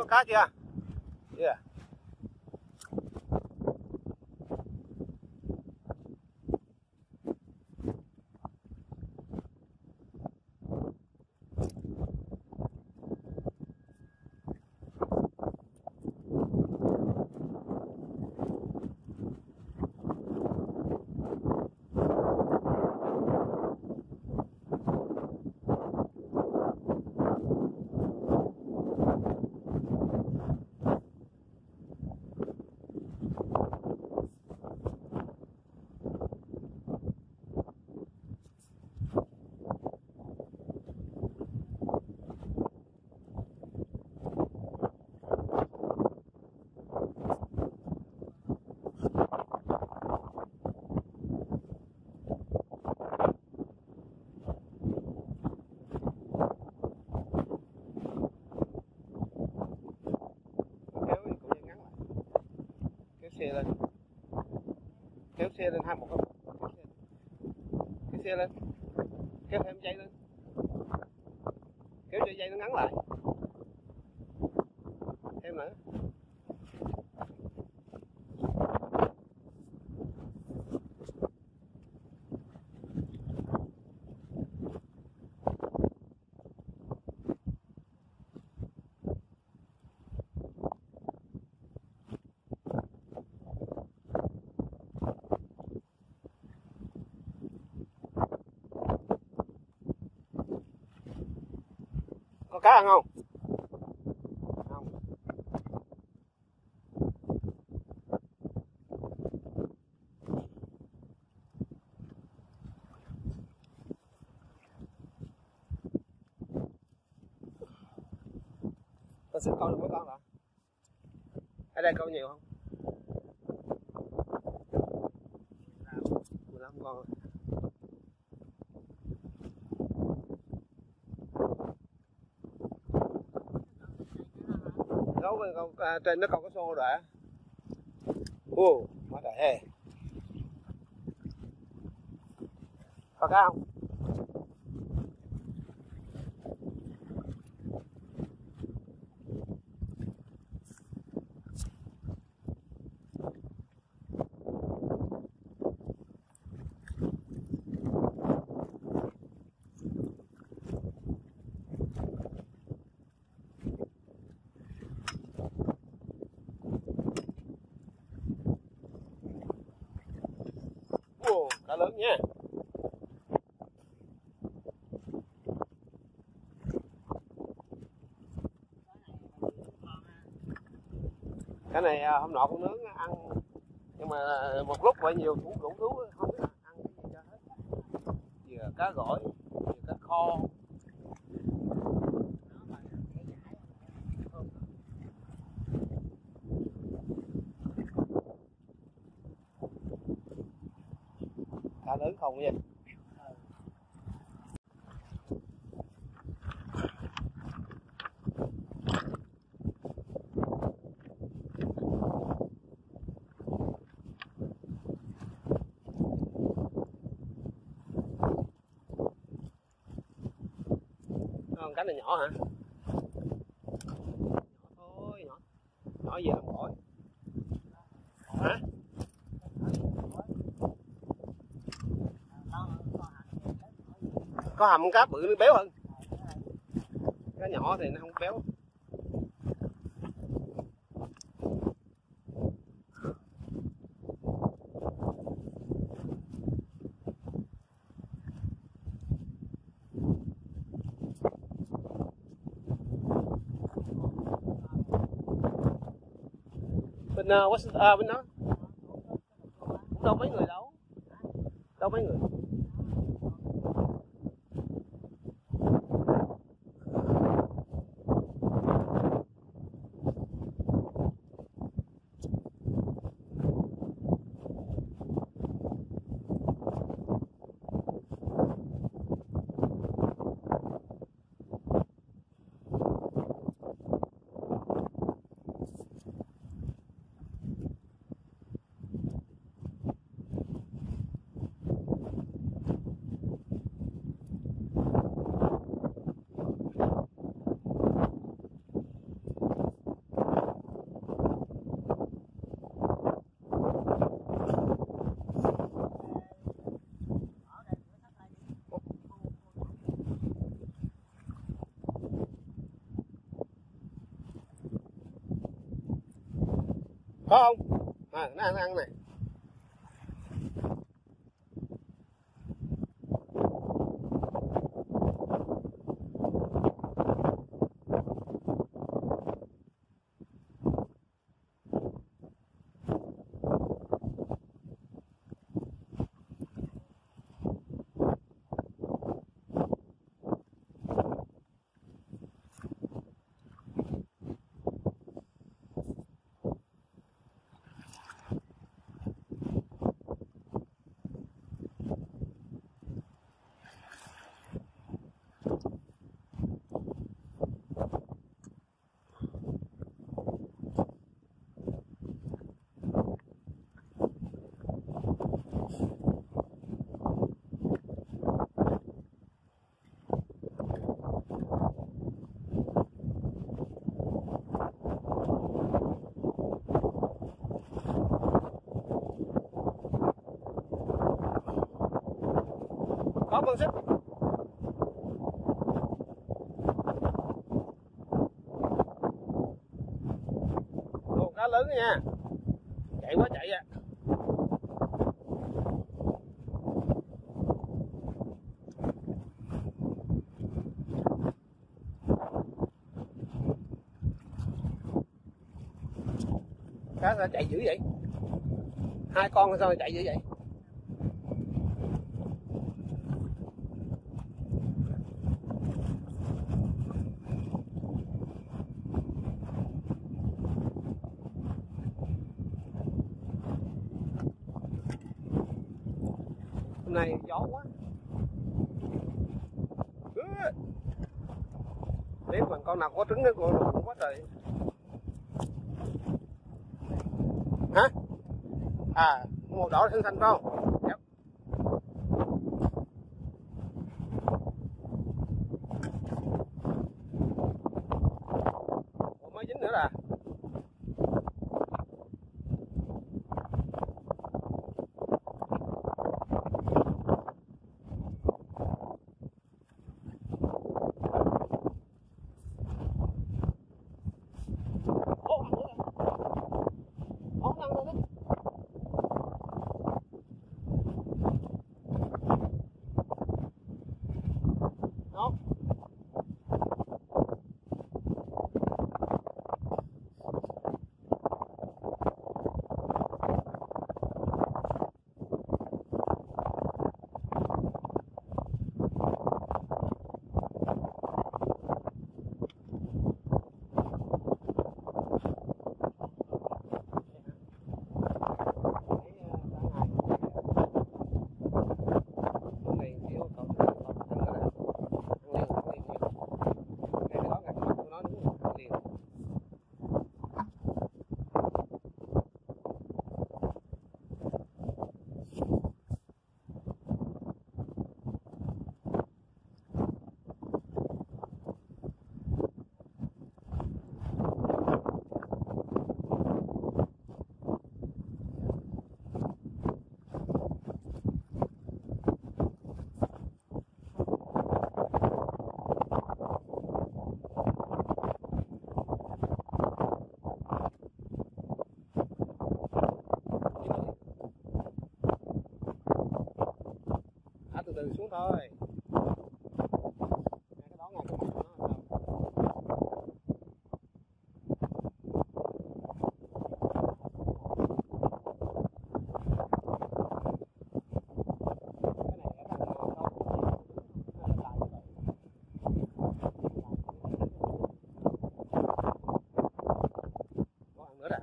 trên có cá chưa yeah. kéo cái cũng ngắn lại kéo xe lên. Kéo xe lên hai một không. Kéo xe lên. Kéo thêm dây lên. Kéo dây dây nó ngắn lại thêm nữa có cá ăn không? Không. Ta sẽ câu được mấy con rồi ở đây câu nhiều không? 15 con. rồi. Con à, trên nó còn có xô rồi ô má trời hề có cá không Wow, cá lớn nha. Cái này à, hôm nọ con nướng ăn nhưng mà một lúc vậy nhiều thú đủ thú không biết ăn cái gì cho hết. Vừa cá gỏi, vừa cá kho. Cá lớn không nha. Con cá này nhỏ hả? Nhỏ thôi, nhỏ. Nhỏ gì không khỏi. Hả? Có hầm cá bự nó béo hơn. Cá nhỏ thì nó không béo. Bên uh, what's à, bên đó không à nó ăn nó ăn con xích Ồ, cá lớn nha. Chạy quá chạy à. Cá sao chạy dữ vậy? Hai con sao chạy dữ vậy? Hôm nay gió quá. Biết mà con nào có trứng cái con nào cũng quá trời. Hả? À màu đỏ xanh xanh phải không? Thả từ từ xuống thôi. Ngay cái đó ngay cái mặt của nó là sao? Cái này ở đằng nào đâu? Nó là lại như vậy. Có ăn nữa à?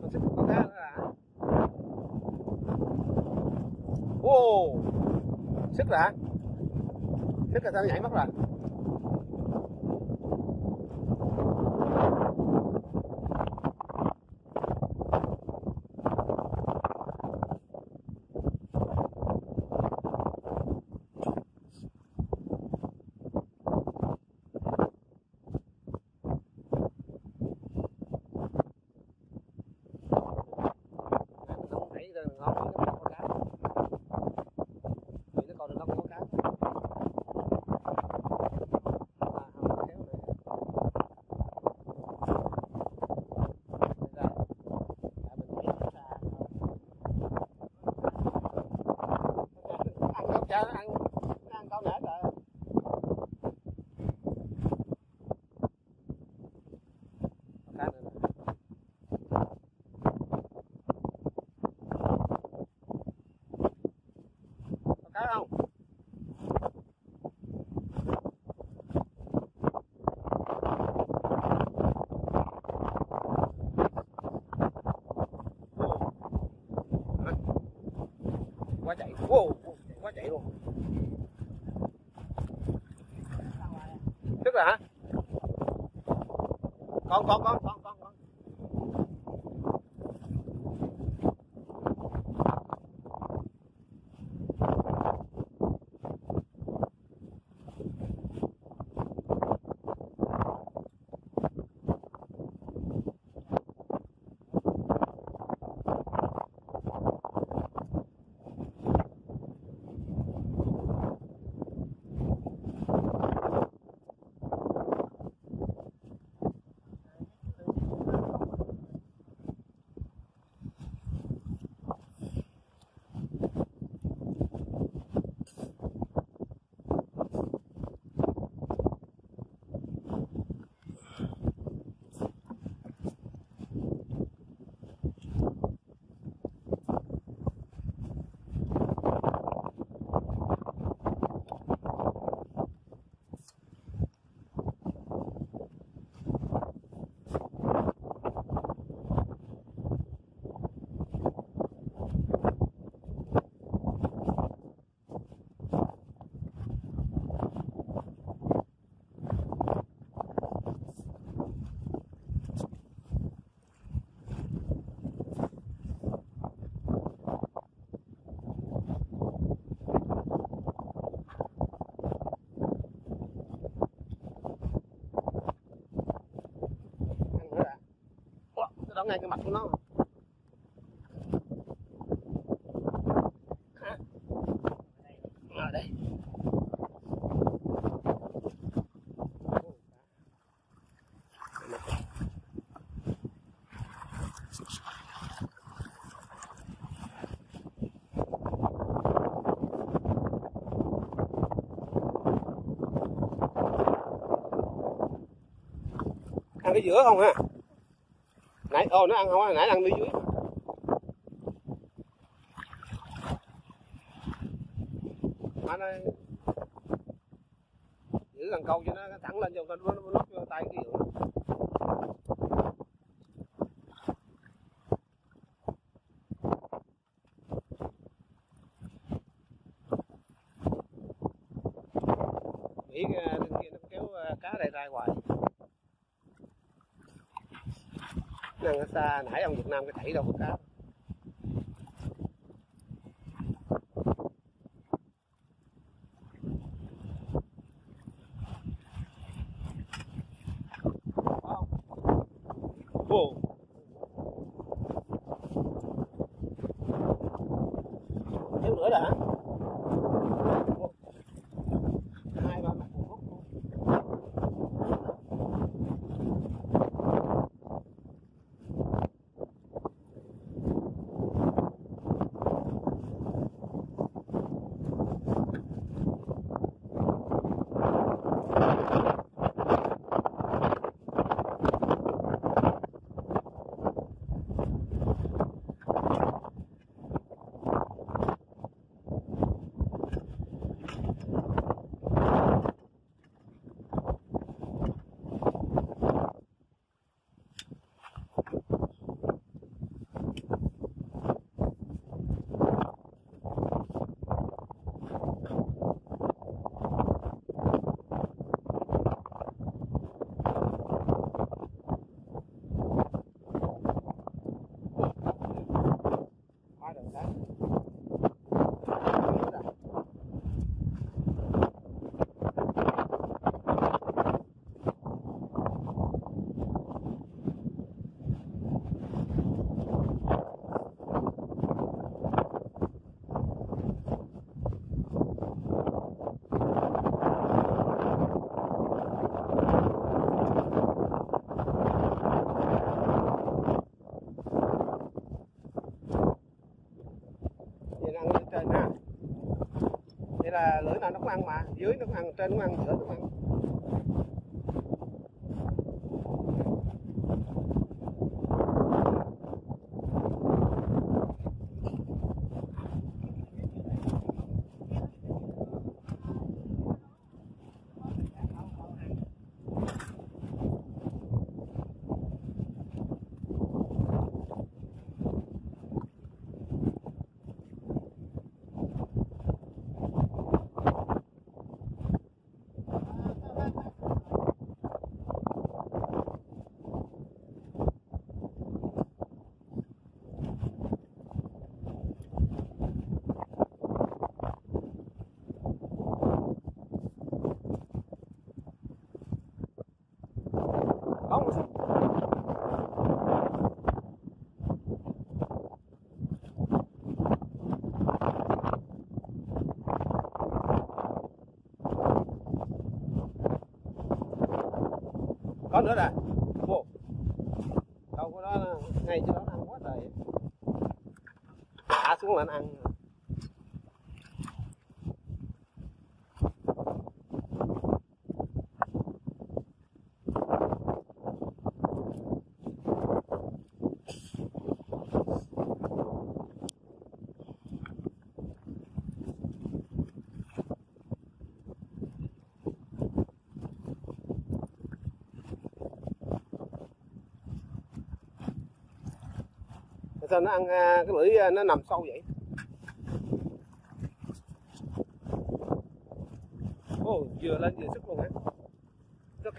Con xích con cá nữa à? Sức là sức là sao? Nhảy mất rồi cha nó ăn nó ăn câu nãy rồi cá nữa nè. có cá không quá chạy wow, quá chạy luôn tức là hả con con con Ủa, ngay cái mặt của nó. Ở đây. Ăn cái giữa không ha? Nãy ồ nó ăn không nãy ăn đi dưới. Anh ơi giữ cần câu cho nó thẳng lên cho nó nó nó nó tay cái giữa nghĩ cái bên kia nó kéo ờ, cá đây ra hoài nó xa nãy ông Việt Nam cái thảy đâu có cá Có không? Ồ. Thiếu nữa đã hai ba mặt một khúc luôn là lưỡi nào nó cũng ăn mà, dưới nó cũng ăn, trên nó cũng ăn, giữa nó cũng ăn không có nữa nè vô đâu có đó ngay chỗ đó ăn quá trời. Thả xuống là nó ăn. Sao nó ăn à, cái lưỡi à, nó nằm sâu vậy? Ô vừa lên vừa sức luôn á, ok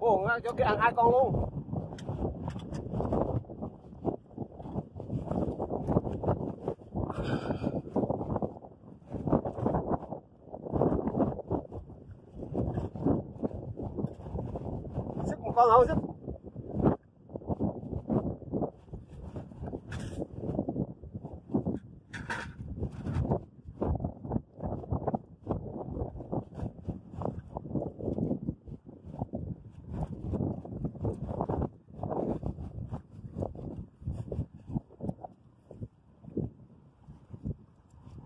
ô oh, cho cái ăn hai con luôn. Sức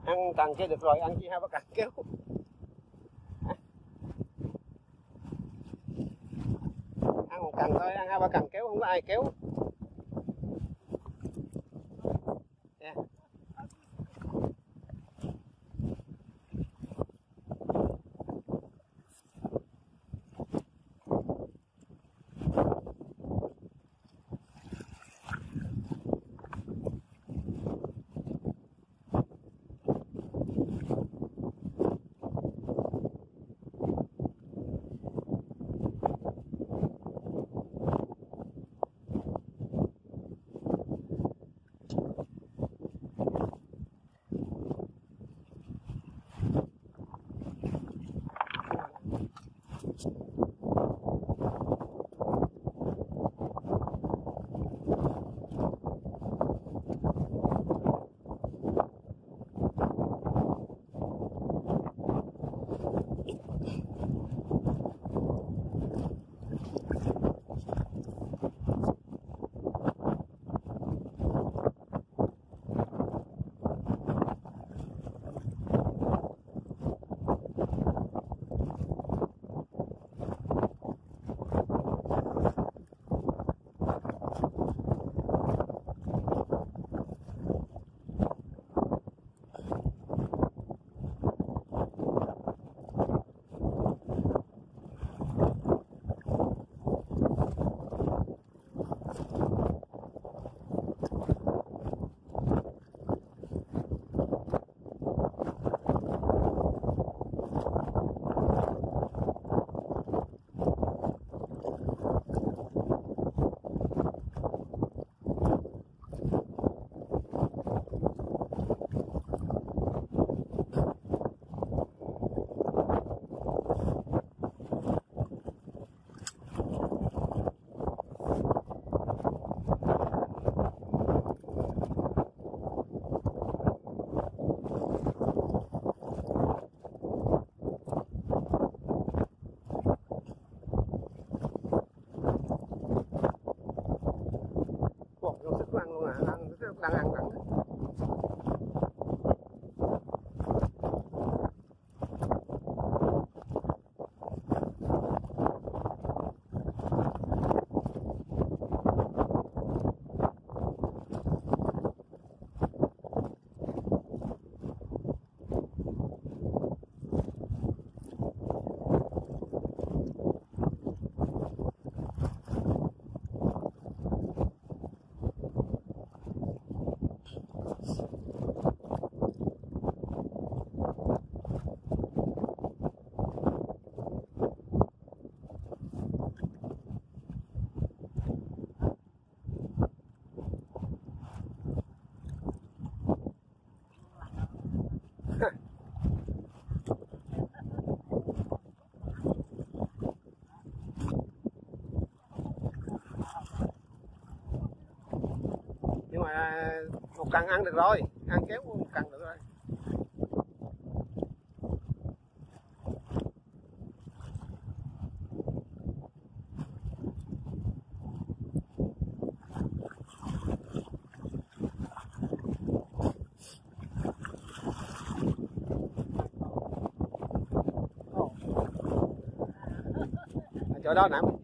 ăn cần chơi được rồi ăn chi hai bác cần kéo ăn một cần thôi ăn hai ba cần kéo không có ai kéo. Cần ăn được rồi ăn kéo một cần được rồi chỗ đó nè.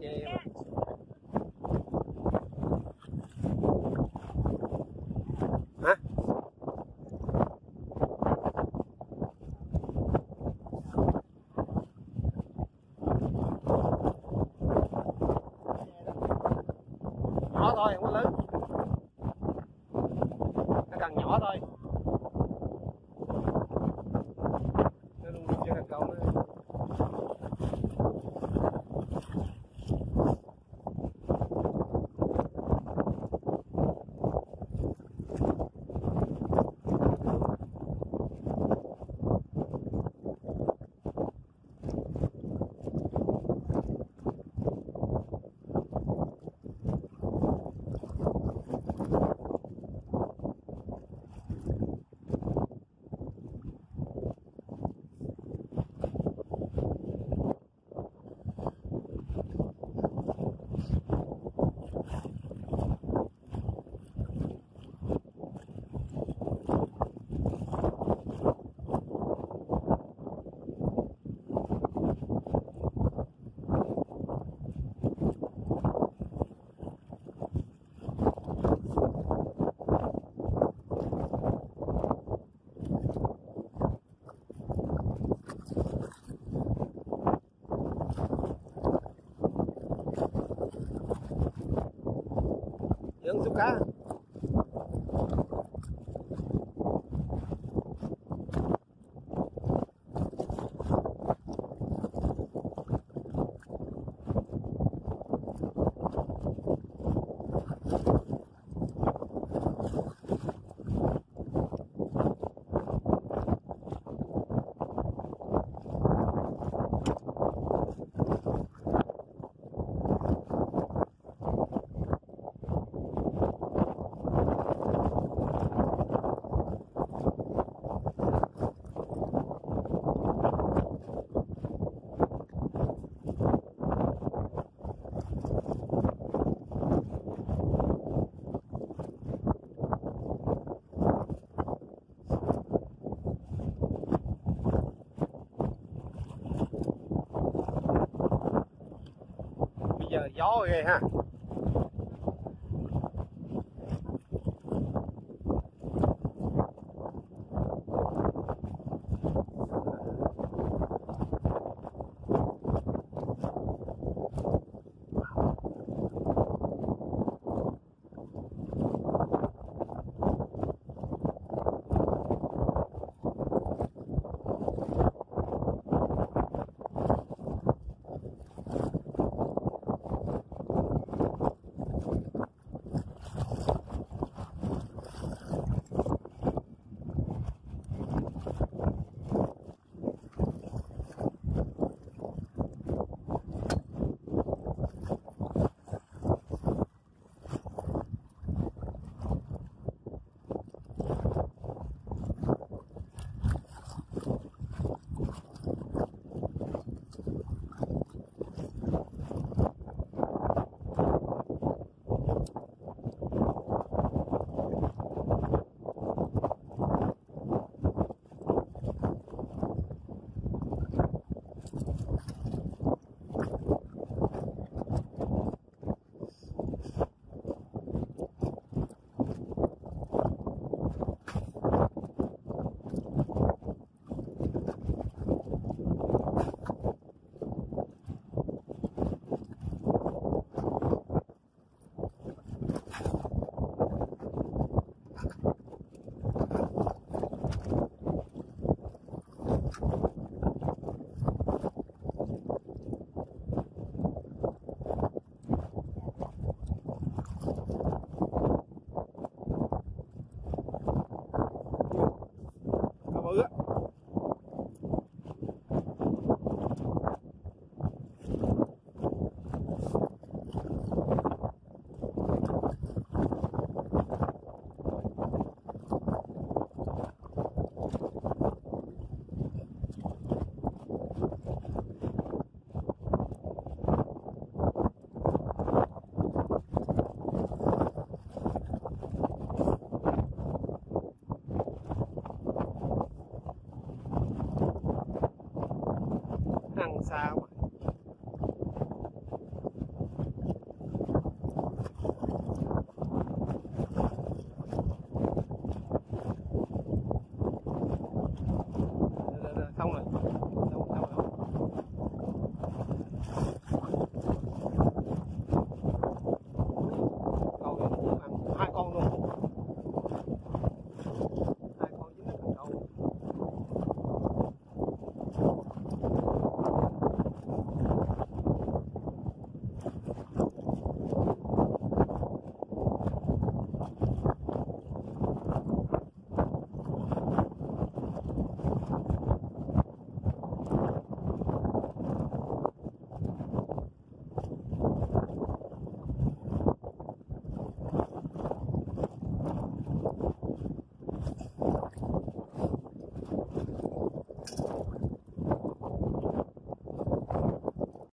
tocar, xuống cá